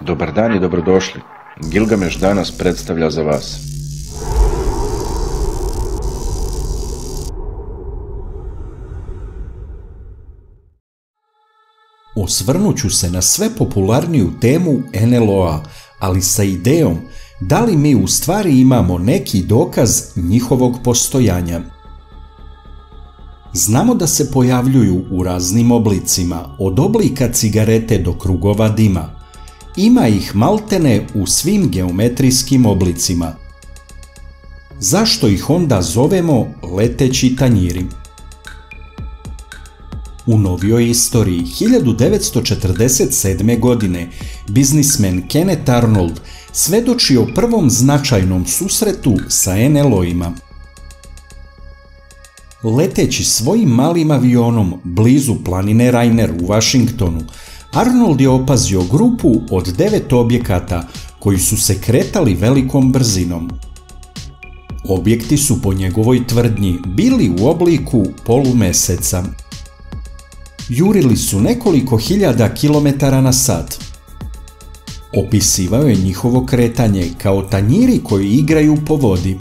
Dobar dan i dobrodošli. Gilgameš danas predstavlja za vas. Osvrnut ću se na sve popularniju temu NLO-a, ali sa idejom da li mi u stvari imamo neki dokaz njihovog postojanja. Znamo da se pojavljuju u raznim oblicima, od oblika cigarete do krugova dima. Ima ih maltene u svim geometrijskim oblicima. Zašto ih onda zovemo leteći tanjiri? U novijoj istoriji 1947. godine biznismen Kenneth Arnold svedoči prvom značajnom susretu sa NLO-ima. Leteći svojim malim avionom blizu planine Rainer u Washingtonu, Arnold je opazio grupu od devet objekata koji su se kretali velikom brzinom. Objekti su po njegovoj tvrdnji bili u obliku polumeseca. Jurili su nekoliko hiljada kilometara na sat. Opisivao je njihovo kretanje kao tanjiri koji igraju po vodi.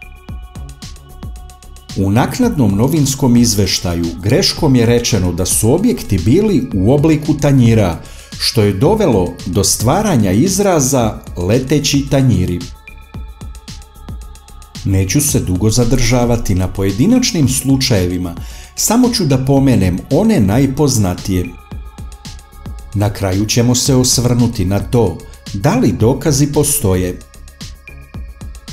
U naknadnom novinskom izveštaju greškom je rečeno da su objekti bili u obliku tanjira, što je dovelo do stvaranja izraza leteći tanjiri. Neću se dugo zadržavati na pojedinačnim slučajevima, samo ću da pomenem one najpoznatije. Na kraju ćemo se osvrnuti na to da li dokazi postoje.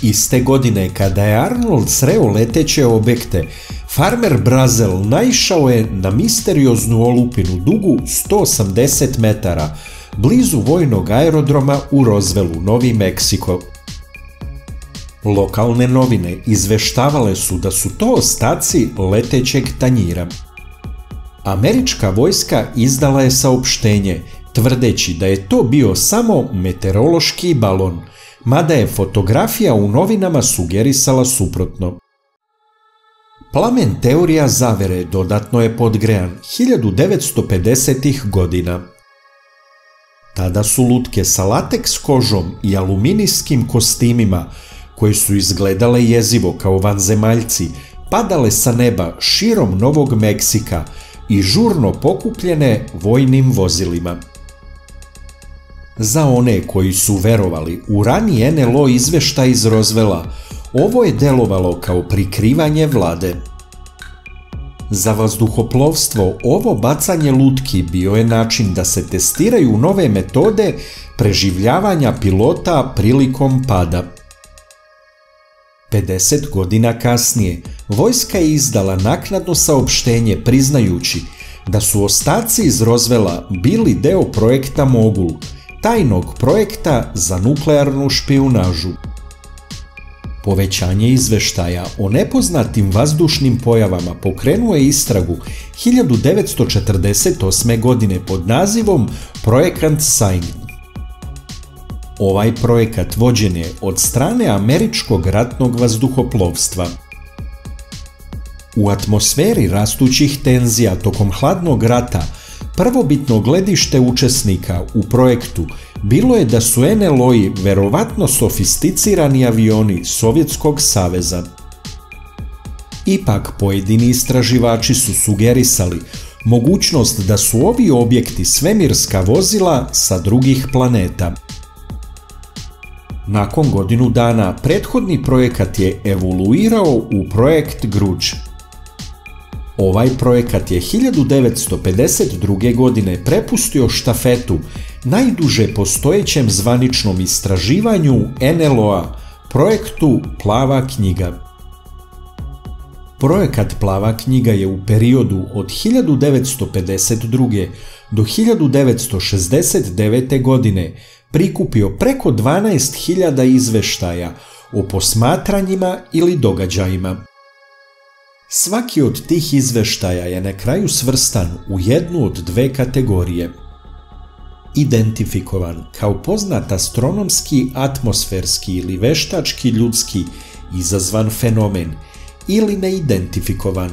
Iste godine kada je Arnold sreo leteće objekte, farmer Brazel naišao je na misterioznu olupinu dugu 180 metara blizu vojnog aerodroma u Rozvelu, Novi Meksiko. Lokalne novine izveštavale su da su to ostaci letećeg tanjira. Američka vojska izdala je saopštenje tvrdeći da je to bio samo meteorološki balon, mada je fotografija u novinama sugerisala suprotno. Plamen teorija zavere dodatno je podgrejan 1950. godina. Tada su lutke sa lateks kožom i aluminijskim kostimima, koje su izgledale jezivo kao vanzemaljci, padale sa neba širom Novog Meksika i žurno pokupljene vojnim vozilima. Za one koji su verovali u rani NLO izvešta iz Rozvela, ovo je delovalo kao prikrivanje vlade. Za vazduhoplovstvo ovo bacanje lutki bio je način da se testiraju nove metode preživljavanja pilota prilikom pada. 50 godina kasnije vojska je izdala naknadno saopštenje priznajući da su ostaci iz Rozvela bili deo projekta Mogul, tajnog projekta za nuklearnu špijunažu. Povećanje izveštaja o nepoznatim vazdušnim pojavama pokrenuo je istragu 1948. godine pod nazivom Projekant Sign. Ovaj projekat vođen je od strane američkog ratnog vazduhoplovstva. U atmosferi rastućih tenzija tokom hladnog rata Prvobitno gledište učesnika u projektu bilo je da su NLO-i verovatno sofisticirani avioni Sovjetskog saveza. Ipak pojedini istraživači su sugerisali mogućnost da su ovi objekti svemirska vozila sa drugih planeta. Nakon godinu dana prethodni projekat je evoluirao u projekt Gruđ. Ovaj projekat je 1952. godine prepustio štafetu najduže postojećem zvaničnom istraživanju NLO-a, projektu Plava knjiga. Projekat Plava knjiga je u periodu od 1952. do 1969. godine prikupio preko 12.000 izveštaja o posmatranjima ili događajima. Svaki od tih izveštaja je na kraju svrstan u jednu od dve kategorije. Identifikovan kao poznat astronomski, atmosferski ili veštački ljudski izazvan fenomen ili neidentifikovan.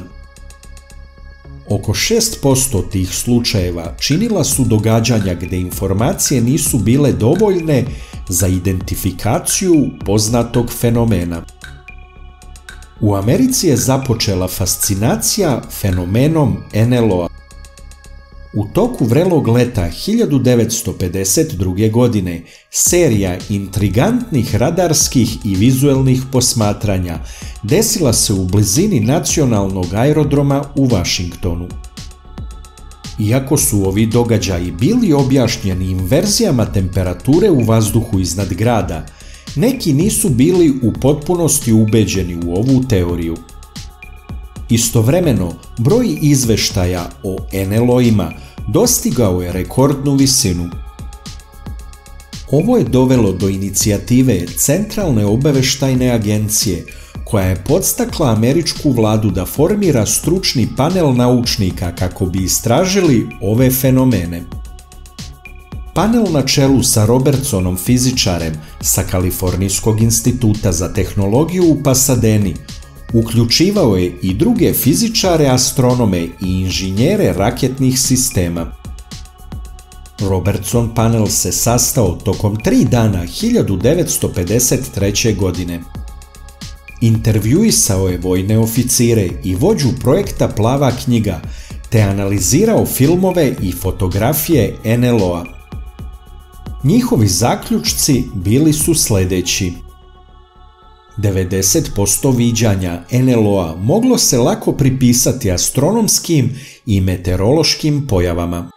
oko 6% tih slučajeva činila su događanja gdje informacije nisu bile dovoljne za identifikaciju poznatog fenomena. U Americi je započela fascinacija fenomenom NLO-a. U toku vrelog leta 1952. godine serija intrigantnih radarskih i vizuelnih posmatranja desila se u blizini nacionalnog aerodroma u Washingtonu. Iako su ovi događaji bili objašnjeni inverzijama temperature u vazduhu iznad grada, neki nisu bili u potpunosti ubeđeni u ovu teoriju. Istovremeno, broj izveštaja o NLO-ima dostigao je rekordnu visinu. Ovo je dovelo do inicijative Centralne obaveštajne agencije, koja je podstakla američku vladu da formira stručni panel naučnika kako bi istražili ove fenomene. Panel na čelu sa Robertsonom fizičarem sa Kalifornijskog instituta za tehnologiju u Pasadeni uključivao je i druge fizičare, astronome i inženjere raketnih sistema. Robertson panel se sastao tokom tri dana 1953. godine. Intervjuisao je vojne oficire i vođu projekta Plava knjiga, te analizirao filmove i fotografije NLO-a. Njihovi zaključci bili su sljedeći. 90% viđanja NLO-a moglo se lako pripisati astronomskim i meteorološkim pojavama.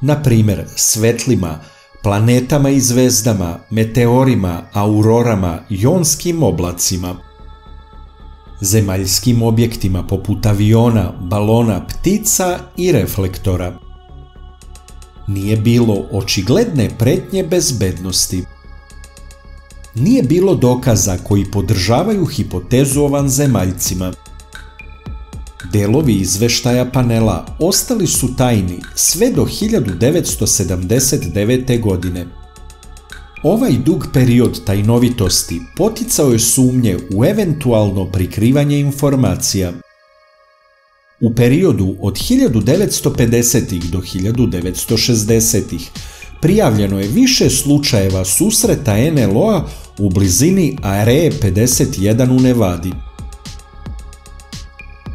Na primjer, svetlima, planetama i zvezdama, meteorima, aurorama, jonskim oblacima. Zemaljskim objektima poput aviona, balona, ptica i reflektora. Nije bilo očigledne pretnje bezbednosti nije bilo dokaza koji podržavaju hipotezu o vanzemaljcima. Delovi izveštaja panela ostali su tajni sve do 1979. godine. Ovaj dug period tajnovitosti poticao je sumnje u eventualno prikrivanje informacija. U periodu od 1950. do 1960 prijavljeno je više slučajeva susreta NLO-a u blizini Areje 51 u Nevadi.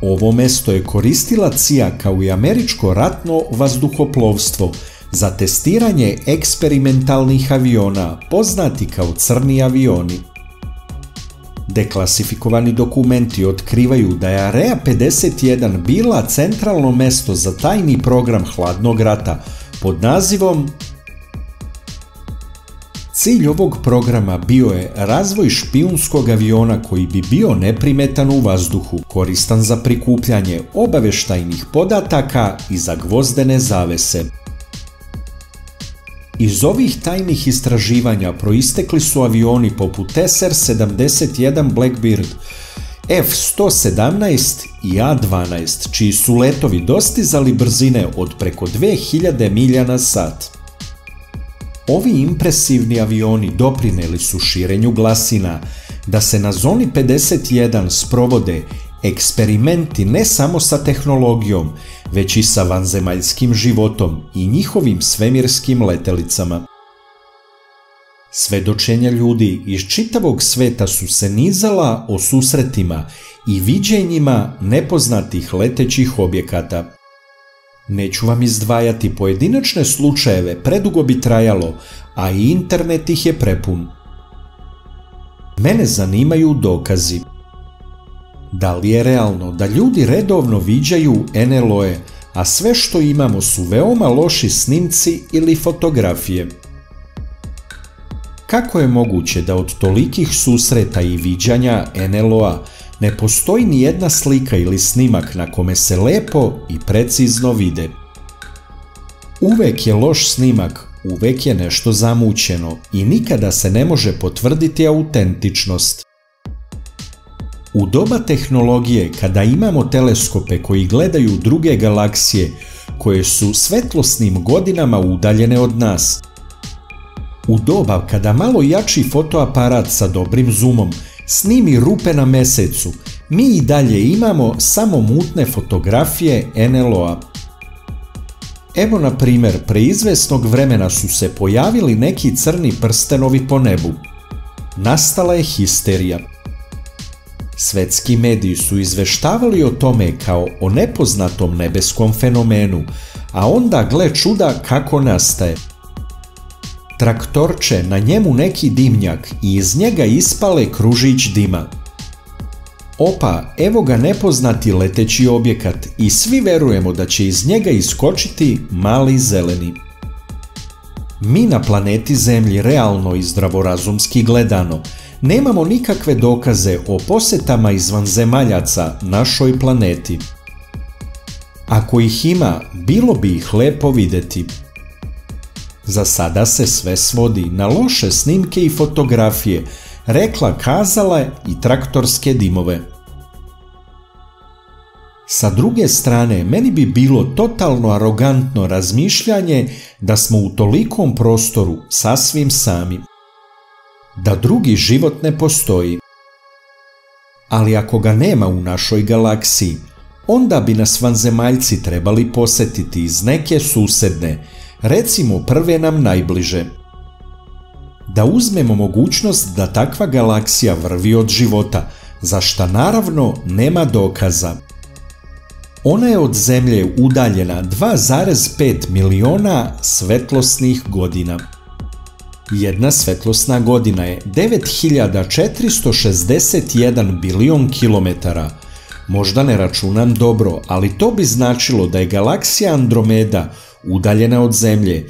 Ovo mesto je koristila CIA kao i američko ratno vazduhoplovstvo za testiranje eksperimentalnih aviona, poznati kao crni avioni. Deklasifikovani dokumenti otkrivaju da je Area 51 bila centralno mesto za tajni program hladnog rata pod nazivom Cilj ovog programa bio je razvoj špijunskog aviona koji bi bio neprimetan u vazduhu, koristan za prikupljanje obaveštajnih podataka i za gvozdene zavese. Iz ovih tajnih istraživanja proistekli su avioni poput SR-71 Blackbird, F-117 i A-12, čiji su letovi dostizali brzine od preko 2000 milja na sat. Ovi impresivni avioni doprineli su širenju glasina da se na zoni 51 sprovode eksperimenti ne samo sa tehnologijom, već i sa vanzemaljskim životom i njihovim svemirskim letelicama. Svedočenja ljudi iz čitavog sveta su se nizala o susretima i viđenjima nepoznatih letećih objekata. Neću vam izdvajati pojedinačne slučajeve, predugo bi trajalo, a i internet ih je prepun. Mene zanimaju dokazi. Da li je realno da ljudi redovno viđaju NLO-e, a sve što imamo su veoma loši snimci ili fotografije? Kako je moguće da od tolikih susreta i viđanja NLO-a ne postoji ni jedna slika ili snimak na kome se lepo i precizno vide. Uvek je loš snimak, uvek je nešto zamućeno i nikada se ne može potvrditi autentičnost. U doba tehnologije, kada imamo teleskope koji gledaju druge galaksije, koje su svetlosnim godinama udaljene od nas, u doba kada malo jači fotoaparat sa dobrim zoomom snimi rupe na mesecu, mi i dalje imamo samo mutne fotografije NLO-a. Evo na primjer, preizvesnog vremena su se pojavili neki crni prstenovi po nebu. Nastala je histerija. Svetski mediji su izveštavali o tome kao o nepoznatom nebeskom fenomenu, a onda gle čuda kako nastaje. Traktorče, na njemu neki dimnjak i iz njega ispale kružić dima. Opa, evo ga nepoznati leteći objekat i svi verujemo da će iz njega iskočiti mali zeleni. Mi na planeti Zemlji realno i zdravorazumski gledano nemamo nikakve dokaze o posetama izvanzemaljaca našoj planeti. Ako ih ima, bilo bi ih lepo vidjeti. Za sada se sve svodi na loše snimke i fotografije, rekla kazala i traktorske dimove. Sa druge strane, meni bi bilo totalno arogantno razmišljanje da smo u tolikom prostoru sasvim sami. Da drugi život ne postoji. Ali ako ga nema u našoj galaksiji, onda bi nas vanzemaljci trebali posetiti iz neke susedne, recimo prve nam najbliže. Da uzmemo mogućnost da takva galaksija vrvi od života, za šta naravno nema dokaza. Ona je od Zemlje udaljena 2,5 miliona svetlosnih godina. Jedna svetlosna godina je 9461 bilion kilometara. Možda ne računam dobro, ali to bi značilo da je galaksija Andromeda udaljena od Zemlje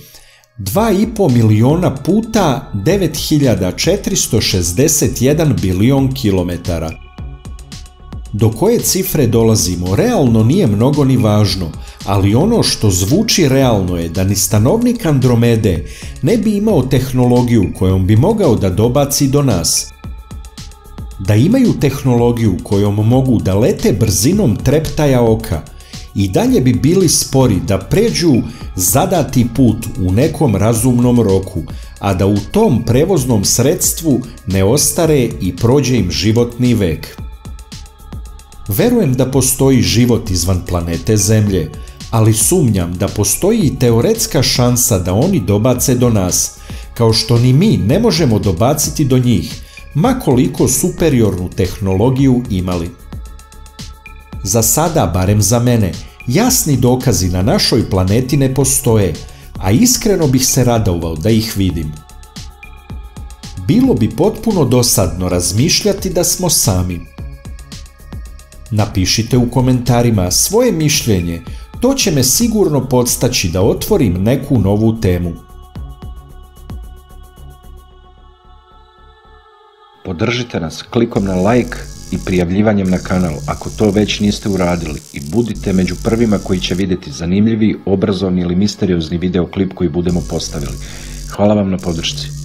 2,5 miliona puta 9461 bilion kilometara. Do koje cifre dolazimo realno nije mnogo ni važno, ali ono što zvuči realno je da ni stanovnik Andromede ne bi imao tehnologiju kojom bi mogao da dobaci do nas. Da imaju tehnologiju kojom mogu da lete brzinom treptaja oka – i dalje bi bili spori da pređu zadati put u nekom razumnom roku, a da u tom prevoznom sredstvu ne ostare i prođe im životni vek. Verujem da postoji život izvan planete Zemlje, ali sumnjam da postoji i teoretska šansa da oni dobace do nas, kao što ni mi ne možemo dobaciti do njih, makoliko superiornu tehnologiju imali. Za sada, barem za mene, jasni dokazi na našoj planeti ne postoje, a iskreno bih se radovao da ih vidim. Bilo bi potpuno dosadno razmišljati da smo sami. Napišite u komentarima svoje mišljenje, to će me sigurno podstaći da otvorim neku novu temu. Podržite nas klikom na like i prijavljivanjem na kanal ako to već niste uradili i budite među prvima koji će vidjeti zanimljivi, obrazovni ili misteriozni videoklip koji budemo postavili. Hvala vam na podršci.